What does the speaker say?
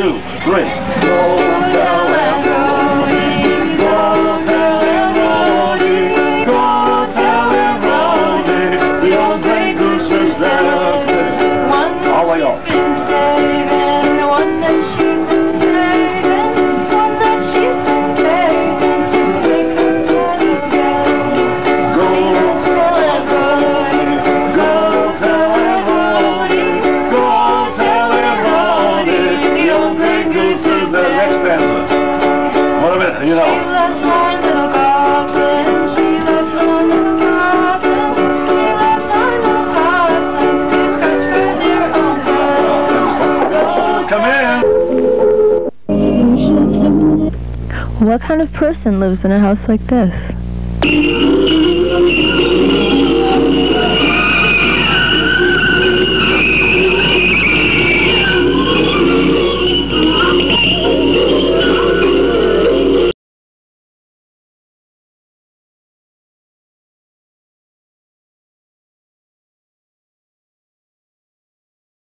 two, three. Go. What kind of person lives in a house like this?